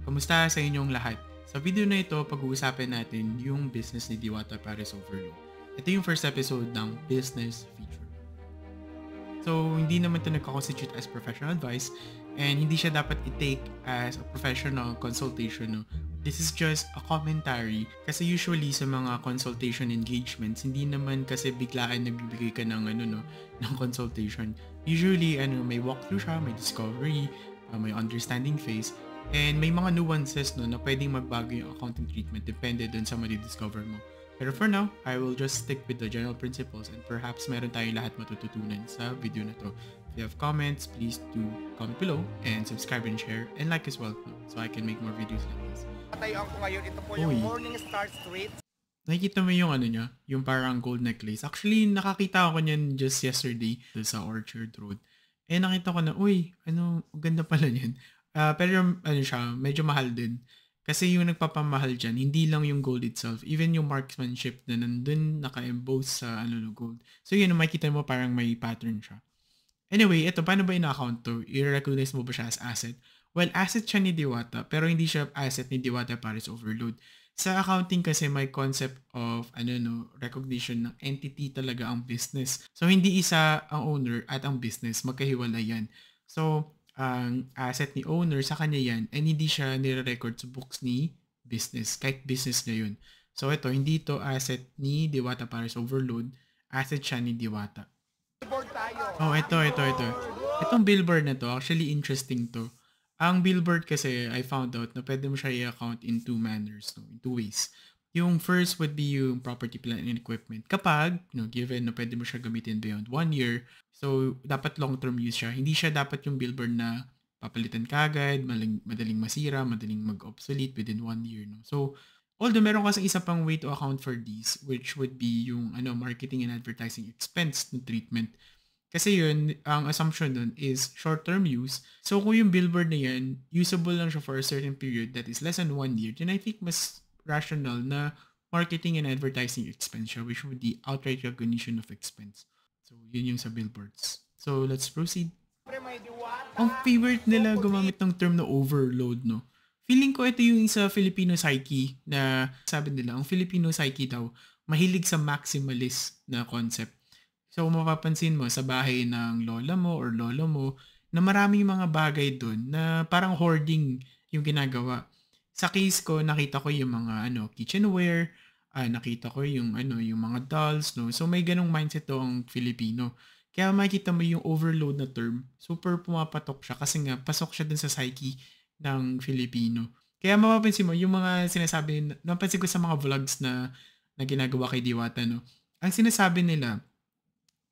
Kamusta sa inyong lahat? Sa video na ito, pag-uusapin natin yung business ni Diwata Paris Overload. Ito yung first episode ng business feature. So, hindi naman ito nagka-constitute as professional advice and hindi siya dapat i-take as a professional consultation. No? This is just a commentary kasi usually sa mga consultation engagements, hindi naman kasi biglaan nagbibigay ka ng, ano, no, ng consultation. Usually, ano, may walkthrough siya, may discovery, uh, may understanding phase, and may mga nuances no, na pwedeng magbago yung accounting treatment depende dun sa madi-discover mo. Pero for now, I will just stick with the general principles and perhaps meron tayong lahat matututunan sa video na to. If you have comments, please do comment below and subscribe and share and like as well no, so I can make more videos like this. Patayuan ko ngayon, ito po yung Morning Star Street. Nakikita mo yung ano niya, yung parang gold necklace. Actually, nakakita ako niyan just yesterday sa Orchard Road. Eh, nakita ko na, uy, ano, ganda pala niyan. Ah, pero ano siya, medyo mahal din. Kasi yung nagpapamahal dyan, hindi lang yung gold itself, even yung marksmanship na nandun naka-emboss sa ano no gold. So yun, makikita mo parang may pattern siya. Anyway, ito, paano ba ina-account to? I-recognize mo ba siya as asset? Well, asset siya ni Diwata, pero hindi siya asset ni Diwata Paris Overload. Sa accounting kasi may concept of ano no, recognition ng entity talaga ang business. So hindi isa ang owner at ang business, magkahiwalay yan. So ang asset ni owner sa kanya yan and hindi siya nire-record sa books ni business, kahit business niya yun. So ito, hindi to asset ni Diwata Paris Overload, asset siya ni Diwata. Oh, ito, ito, ito. Itong billboard na to, actually interesting to. Ang billboard kasi, I found out na pwede mo siya i-account in two manners, no? in two ways. Yung first would be yung property, plant, and equipment. Kapag, you know, given na pwede mo siya gamitin beyond one year, so dapat long-term use siya. Hindi siya dapat yung billboard na papalitan kagad, madaling, madaling masira, madaling mag-obsolete within one year. No? So, although meron kasi isa pang way to account for these, which would be yung ano marketing and advertising expense na treatment. Kasi yun, ang assumption dun is short-term use. So kung yung billboard na yan, usable lang siya for a certain period that is less than one year, then I think mas rational na marketing and advertising expense which would be outright recognition of expense. So yun yung sa billboards. So let's proceed. Ang favorite nila gumamit ng term na overload, no? Feeling ko ito yung sa Filipino psyche na sabi nila, ang Filipino psyche daw, mahilig sa maximalist na concept. So, mapapansin mo sa bahay ng lola mo or lolo mo, na maraming mga bagay doon na parang hoarding yung ginagawa. Sa case ko, nakita ko yung mga ano, kitchenware, ah, nakita ko yung ano, yung mga dolls, no. So may ganong mindset to ang Filipino. Kaya makikita mo yung overload na term, super pumapatok siya kasi nga pasok siya dun sa psyche ng Filipino. Kaya mapapansin mo, yung mga sinasabi, napansin ko sa mga vlogs na, na ginagawa kay Diwata, no? Ang sinasabi nila,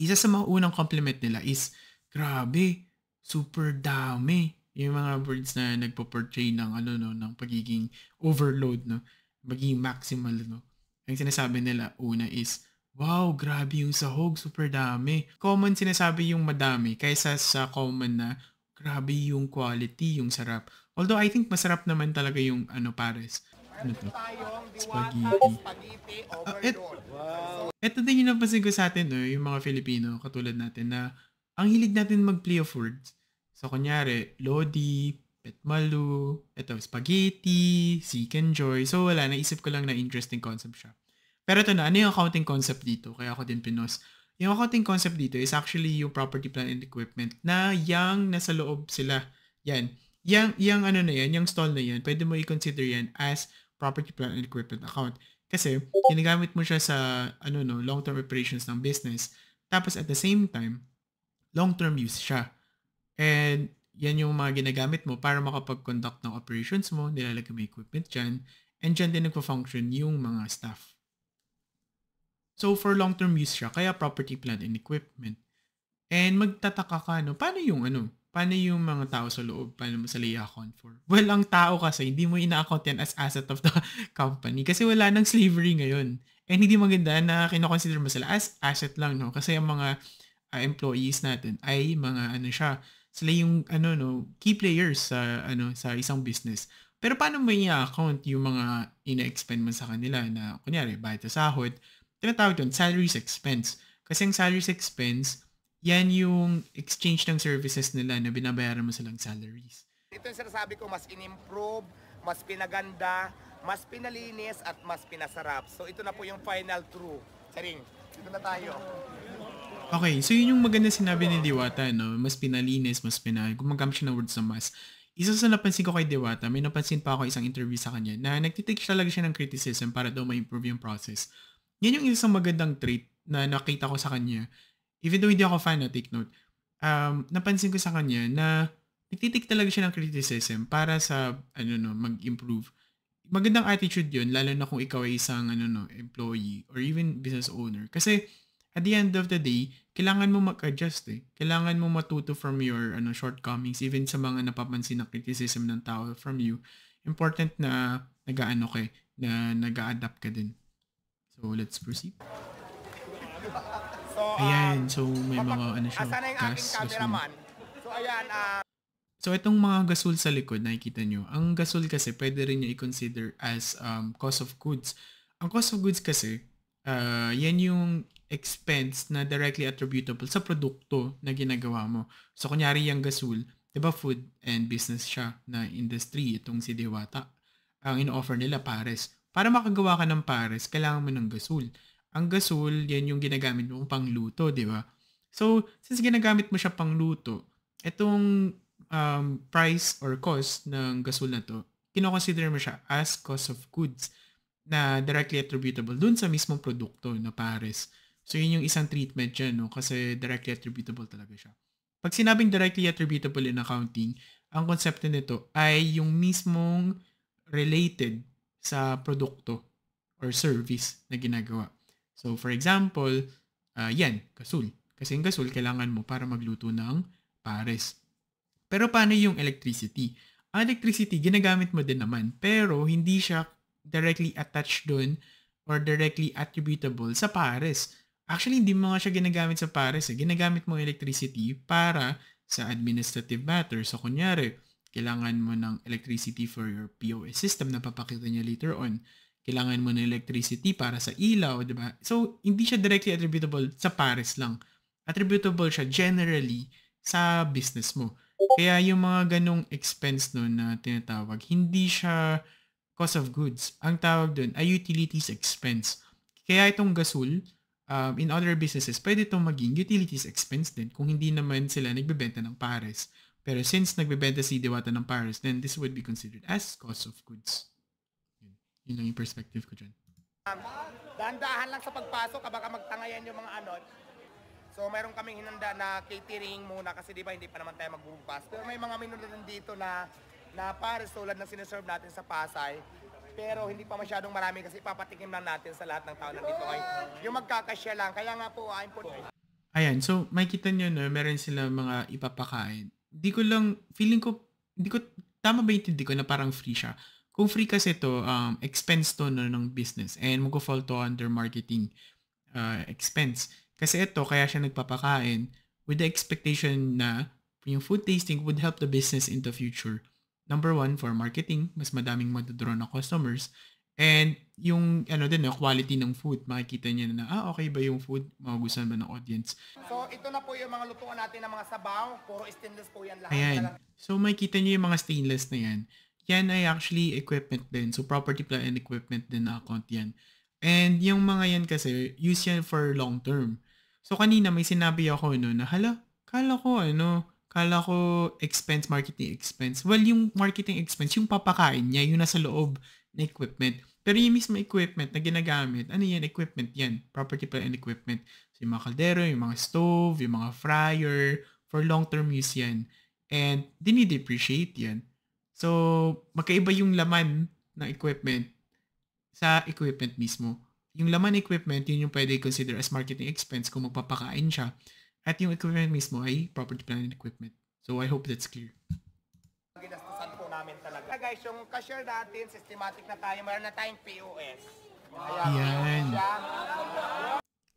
isa sa mga unang compliment nila is, grabe, super dami. Yung mga words na nagpo-portray ng ano no, ng pagiging overload no, magiging maximal no. Ang sinasabi nila una is, wow, grabe yung sahog, super dami. Common sinasabi yung madami kaysa sa common na grabe yung quality, yung sarap. Although I think masarap naman talaga yung ano pares. Ano to? Spaghetti. Ah, et- overload. Ito din yung napansin ko sa atin, no, yung mga Filipino, katulad natin, na ang hilig natin mag-play of words. So, kunyari, Lodi, Petmalu, ito, Spaghetti, Seek and Joy. So, wala, naisip ko lang na interesting concept siya. Pero ito na, ano yung accounting concept dito? Kaya ako din pinos. Yung accounting concept dito is actually yung property, plant, and equipment na yang nasa loob sila. Yan. Yang, yang ano na yan, yung stall na yan, pwede mo i-consider yan as property, plant, and equipment account. Kasi, ginagamit mo siya sa, ano no, long-term operations ng business. Tapos at the same time, long-term use siya. And yan yung mga ginagamit mo para makapag-conduct ng operations mo, nilalagay mo equipment dyan, and dyan din nagpa-function yung mga staff. So, for long-term use siya, kaya property, plant, and equipment. And magtataka ka, no, paano yung ano, paano yung mga tao sa loob, paano mo sila i-account for? Well, ang tao kasi, hindi mo ina-account yan as asset of the company kasi wala nang slavery ngayon. And hindi maganda na kinoconsider mo sila as asset lang, no? Kasi ang mga uh, employees natin ay mga ano siya, sila yung ano no, key players sa ano sa isang business. Pero paano mo i-account yung mga ina-expend mo sa kanila na kunyari bayad sa sahod, tinatawag yun salaries expense. Kasi ang salaries expense, yan yung exchange ng services nila na binabayaran mo silang salaries. Ito yung sinasabi ko, mas in-improve mas pinaganda, mas pinalinis, at mas pinasarap. So ito na po yung final true. Charing, dito na tayo. Okay, so yun yung maganda sinabi ni Diwata, no? Mas pinalinis, mas pina... Gumagamit siya ng words na mas. Isa sa napansin ko kay Diwata, may napansin pa ako isang interview sa kanya na nagtitake talaga siya ng criticism para daw ma-improve yung process. Yan yung isang magandang trait na nakita ko sa kanya. Even though hindi ako fan na take note, um, napansin ko sa kanya na nagtitake talaga siya ng criticism para sa, ano no, mag-improve. Magandang attitude yun, lalo na kung ikaw ay isang, ano no, employee or even business owner. Kasi, at the end of the day, kailangan mo mag-adjust eh. Kailangan mo matuto from your ano shortcomings even sa mga napapansin na criticism ng tao from you. Important na nag-aano ka eh, na nag-adapt ka din. So, let's proceed. So, um, Ayan, so may mga ano siya, gas, gasol. So ayan, ah, So, itong mga gasol sa likod, nakikita nyo. Ang gasol kasi, pwede rin nyo i-consider as um, cost of goods. Ang cost of goods kasi, uh, yan yung expense na directly attributable sa produkto na ginagawa mo. So, kunyari yung gasol, di ba food and business siya na industry, itong si Dewata. Ang in-offer nila, pares. Para makagawa ka ng pares, kailangan mo ng gasol. Ang gasol, yan yung ginagamit mo pang luto, di ba? So, since ginagamit mo siya pang luto, itong um, price or cost ng gasol na to, kinoconsider mo siya as cost of goods na directly attributable dun sa mismong produkto na pares. So, yun yung isang treatment dyan, no? Kasi directly attributable talaga siya. Pag sinabing directly attributable in accounting, ang konsepto nito ay yung mismong related sa produkto or service na ginagawa. So, for example, uh, yan, gasol. Kasi yung gasol, kailangan mo para magluto ng pares. Pero paano yung electricity? Ang electricity, ginagamit mo din naman. Pero hindi siya directly attached dun or directly attributable sa pares. Actually, hindi mo nga siya ginagamit sa pares. Eh. Ginagamit mo electricity para sa administrative matters. So, kunyari, kailangan mo ng electricity for your POS system na papakita niya later on. Kailangan mo ng electricity para sa ilaw, di ba? So, hindi siya directly attributable sa pares lang. Attributable siya generally sa business mo. Kaya yung mga ganong expense no na tinatawag, hindi siya cost of goods. Ang tawag doon ay utilities expense. Kaya itong gasol, um, in other businesses, pwede itong maging utilities expense din kung hindi naman sila nagbebenta ng pares. Pero since nagbebenta si Dewata ng pares, then this would be considered as cost of goods. Yun, yun lang yung perspective ko dyan. dahan-dahan lang sa pagpasok, baka magtangayan yung mga ano. So mayroon kaming hinanda na catering muna kasi di ba hindi pa naman tayo magbubukas. Pero may mga menu na dito na na pares tulad ng sineserve natin sa Pasay. Pero hindi pa masyadong marami kasi papatikim lang natin sa lahat ng tao na dito ay yung magkakasya lang. Kaya nga po, I'm po, Ayan, so makikita nyo na meron sila mga ipapakain. Di ko lang, feeling ko, di ko, tama ba intindi ko na parang free siya? Kung free kasi to, um, expense to no, ng business and mag-fall to under marketing uh, expense. Kasi ito, kaya siya nagpapakain with the expectation na yung food tasting would help the business in the future. Number one, for marketing, mas madaming madudraw na customers. And yung ano din, no, quality ng food, makikita niya na, ah, okay ba yung food? Magugustuhan ba ng audience? So ito na po yung mga lutuan natin ng mga sabaw. Puro stainless po yan lahat. Ayan. So, makikita niyo yung mga stainless na yan. Yan ay actually equipment din. So, property plant and equipment din na account yan. And yung mga yan kasi, use yan for long term. So, kanina may sinabi ako no, na hala, kala ko ano, kala ko expense, marketing expense. Well, yung marketing expense, yung papakain niya, yung nasa loob na equipment. Pero yung mismo equipment na ginagamit, ano yan? Equipment yan. Property plant and equipment. So, yung mga kaldero, yung mga stove, yung mga fryer, for long-term use yan. And dinidepreciate yan. So, magkaiba yung laman ng equipment sa equipment mismo. Yung laman equipment, yun yung pwede consider as marketing expense kung magpapakain siya. At yung equipment mismo ay property plant and equipment. So, I hope that's clear. ginastusan po namin talaga. Kaya guys, yung cashier natin, systematic na tayo. Meron na tayong POS. Ayan. Siya.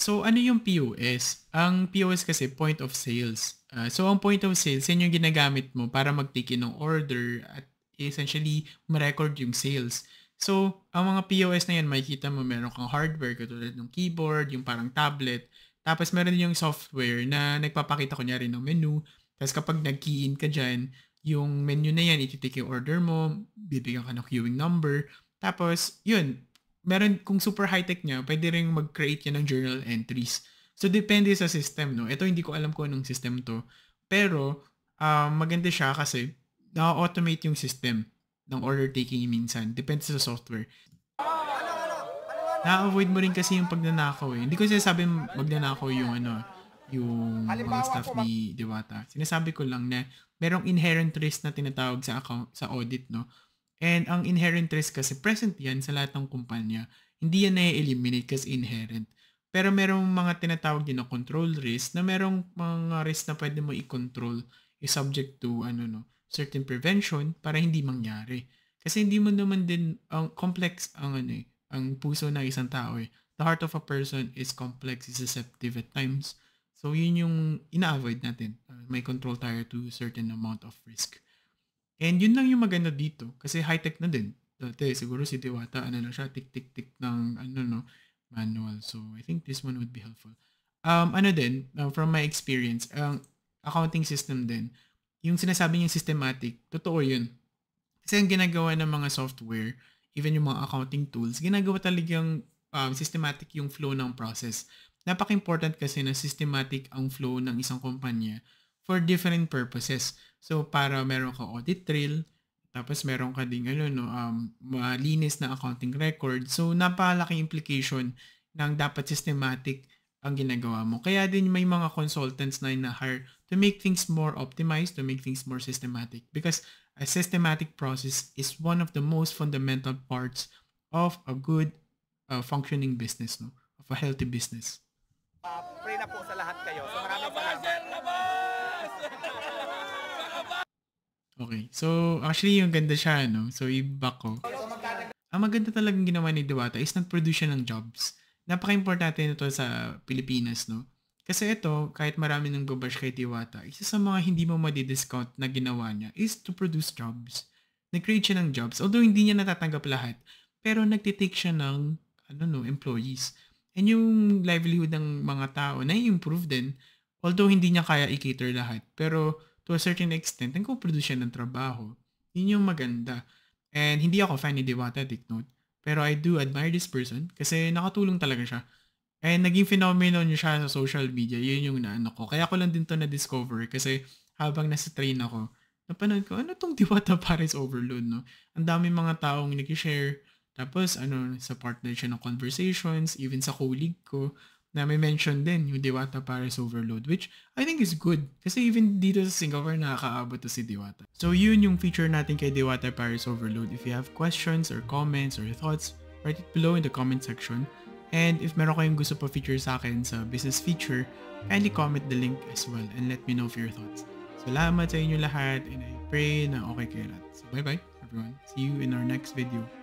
So, ano yung POS? Ang POS kasi, point of sales. Uh, so, ang point of sales, yan yung ginagamit mo para mag-take in ng order at essentially, ma-record yung sales. So, ang mga POS na yan, makikita mo meron kang hardware katulad ng keyboard, yung parang tablet. Tapos, meron din yung software na nagpapakita kunyari ng menu. Tapos, kapag nag-key in ka dyan, yung menu na yan, ititake yung order mo, bibigyan ka ng queuing number. Tapos, yun, meron, kung super high-tech niya, pwede rin mag-create yan ng journal entries. So, depende sa system, no? Ito, hindi ko alam kung anong system to. Pero, um, maganda siya kasi na-automate yung system ng order taking minsan. Depende sa software. Na-avoid mo rin kasi yung pagnanakaw eh. Hindi ko sinasabi magnanakaw yung ano, yung mga staff ni Diwata. Sinasabi ko lang na merong inherent risk na tinatawag sa account sa audit, no? And ang inherent risk kasi present yan sa lahat ng kumpanya. Hindi yan na-eliminate kasi inherent. Pero merong mga tinatawag din na control risk na merong mga risk na pwede mo i-control is subject to ano no, certain prevention para hindi mangyari. Kasi hindi mo naman din ang complex ang ano eh, ang puso ng isang tao eh. The heart of a person is complex, is deceptive at times. So, yun yung ina-avoid natin. Uh, may control tayo to certain amount of risk. And yun lang yung maganda dito. Kasi high-tech na din. Dati, siguro si Diwata, ano na siya, tik-tik-tik ng, ano no, manual. So, I think this one would be helpful. Um, ano din, uh, from my experience, ang accounting system din, yung sinasabi niyang systematic, totoo yun. Kasi ang ginagawa ng mga software, even yung mga accounting tools, ginagawa talagang um, systematic yung flow ng process. Napaka-important kasi na systematic ang flow ng isang kumpanya for different purposes. So, para meron ka audit trail, tapos meron ka ding ano, no, um, malinis na accounting record. So, napakalaking implication ng dapat systematic ang ginagawa mo. Kaya din may mga consultants na na-hire to make things more optimized, to make things more systematic. Because a systematic process is one of the most fundamental parts of a good uh, functioning business, no? Of a healthy business. Uh, free na po sa lahat kayo. So maraming salamat. Okay. So, actually, yung ganda siya, no? So, i-back ko. Ang maganda talagang ginawa ni Diwata is nag-produce siya ng jobs. Napaka-importante nito sa Pilipinas, no? Kasi ito, kahit marami nang babash kay Diwata, isa sa mga hindi mo madi-discount na ginawa niya is to produce jobs. Nag-create siya ng jobs. Although hindi niya natatanggap lahat, pero nagtitake siya ng ano no, employees. And yung livelihood ng mga tao na improve din. Although hindi niya kaya i-cater lahat. Pero to a certain extent, nagpo-produce siya ng trabaho. Yun yung maganda. And hindi ako fan ni Diwata, take note. Pero I do admire this person kasi nakatulong talaga siya And naging phenomenon niya siya sa social media. Yun yung naano ko. Kaya ko lang din to na-discover kasi habang nasa train ako, napanood ko, ano tong Diwata Paris Overload, no? Ang dami mga taong nag-share. Tapos, ano, sa partner siya ng conversations, even sa colleague ko, na may mention din yung Diwata Paris Overload, which I think is good. Kasi even dito sa Singapore, nakakaabot to si Diwata. So, yun yung feature natin kay Diwata Paris Overload. If you have questions or comments or thoughts, write it below in the comment section. And if meron kayong gusto pa feature sa akin sa business feature, kindly comment the link as well and let me know for your thoughts. Salamat sa inyo lahat and I pray na okay kayo lahat. So bye bye everyone. See you in our next video.